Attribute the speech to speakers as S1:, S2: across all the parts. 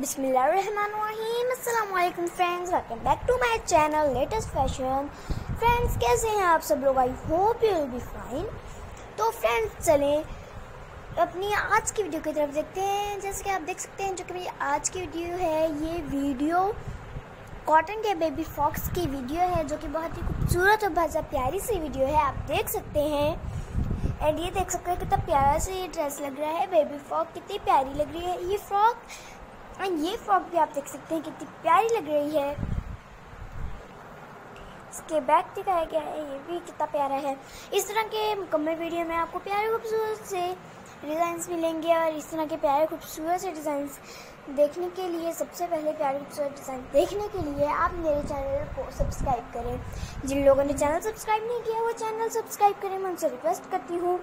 S1: बिस्मिल्लाहिर्रहमानिर्रहीम। Friends welcome back to my channel latest fashion friends, कैसे हैं आप सब लोग? I hope you be fine तो फ्रेंड्स, चलें अपनी आज की वीडियो की तरफ़ देखते हैं। जैसे कि आप देख सकते हैं, जो कि मेरी आज की वीडियो है, ये वीडियो कॉटन के बेबी फॉक्स की वीडियो है, जो कि बहुत ही खूबसूरत और बहुत ज़्यादा प्यारी सी वीडियो है। आप देख सकते हैं। एंड ये देख सकते हैं कितना प्यारा सा ये ड्रेस लग रहा है। बेबी फ्रॉक कितनी प्यारी लग रही है। ये फ्रॉक एंड ये फ्रॉक भी आप देख सकते हैं, कितनी प्यारी लग रही है। इसके बैक दिखाया गया है, ये भी कितना प्यारा है। इस तरह के मुकम्मल वीडियो में आपको प्यारे खूबसूरत से डिज़ाइंस मिलेंगे और इस तरह के प्यारे खूबसूरत से डिज़ाइंस देखने के लिए, सबसे पहले प्यारे खूबसूरत डिज़ाइन देखने के लिए आप मेरे चैनल को सब्सक्राइब करें। जिन लोगों ने चैनल सब्सक्राइब नहीं किया, वो चैनल सब्सक्राइब करें। मैं उनसे रिक्वेस्ट करती हूँ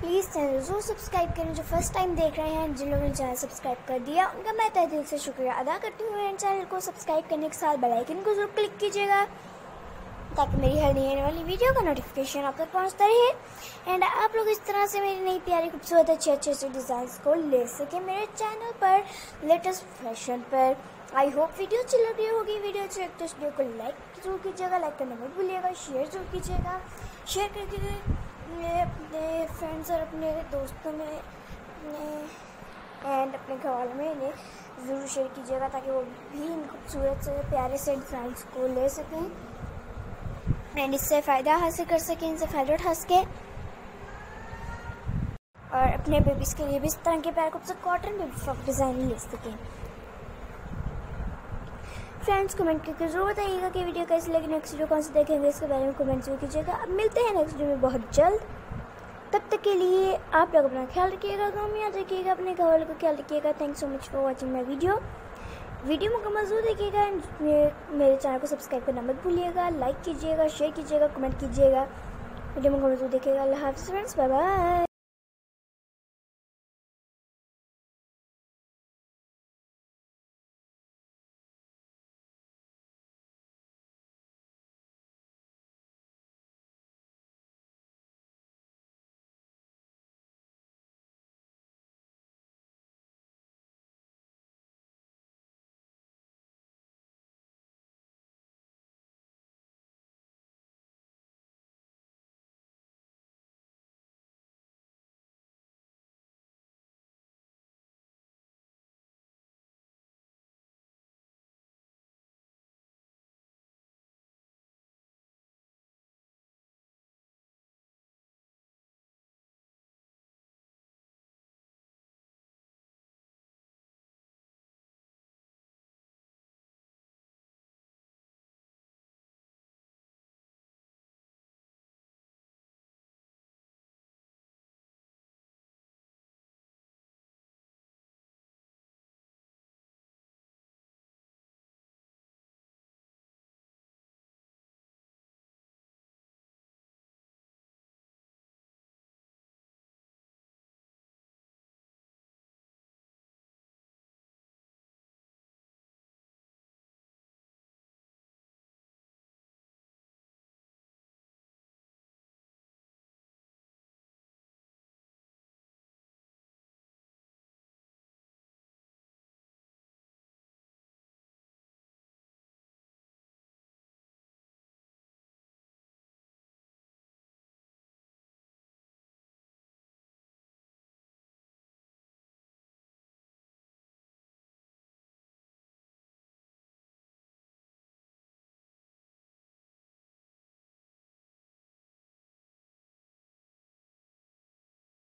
S1: प्लीज़ चैनल ज़रूर सब्सक्राइब करें, जो फ़र्स्ट टाइम देख रहे हैं, जिन लोगों ने चैनल सब्सक्राइब कर दिया, उनका मैं तय दिल से शुक्रिया अदा करती हूँ एंड चैनल को सब्सक्राइब करने के साथ बेल आइकन को ज़रूर क्लिक कीजिएगा, ताकि मेरी हर नई आने वाली वीडियो का नोटिफिकेशन आप तक पहुँचता रहे। एंड आप लोग इस तरह से मेरी नई प्यारी, खूबसूरत अच्छे अच्छे अच्छे डिज़ाइन को ले सकें मेरे चैनल पर लेटेस्ट फ़ैशन पर। आई होप वीडियो अच्छी लग रही होगी। वीडियो अच्छी लगती है इस वीडियो को लाइक ज़रूर कीजिएगा लाइक करना मत भूलिएगा शेयर ज़रूर कीजिएगा। शेयर करके अपने अपने फ्रेंड्स और अपने दोस्तों में, अपने एंड अपने घर वालों में इन्हें ज़रूर शेयर कीजिएगा ताकि वो भी इन खूबसूरत से प्यारे से डिज़ाइंस को ले सकें। एंड इससे फ़ायदा हासिल कर सकें, इनसे फ़ायदा उठा सकें। और अपने बेबीज़ के लिए भी इस तरह के प्यार खूबसूरत कॉटन बेबी फ्रॉक डिज़ाइन ले सकें। फ्रेंड्स कमेंट करके ज़रूर बताइएगा कि वीडियो कैसी लगी। नेक्स्ट वीडियो कौन सी देखेंगे, इसके बारे में कमेंट ज़रूर कीजिएगा। अब मिलते हैं नेक्स्ट वीडियो में बहुत जल्द। तब तक के लिए आप लोग अपना ख्याल रखिएगा गाँव में याद रखिएगा, अपने घर वालों का ख्याल रखिएगा। Thank so much for watching my video video मुकम्मल ज़रूर देखिएगा मेरे चैनल को सब्सक्राइब करना मत भूलिएगा। लाइक कीजिएगा शेयर कीजिएगा कमेंट कीजिएगा। वीडियो मुकम्मल ज़रूर देखिएगा। अल्लाह फ्रेंड्स बाय बाय